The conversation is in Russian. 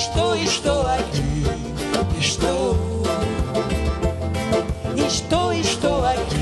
что, и что один, и что, и что, и что один.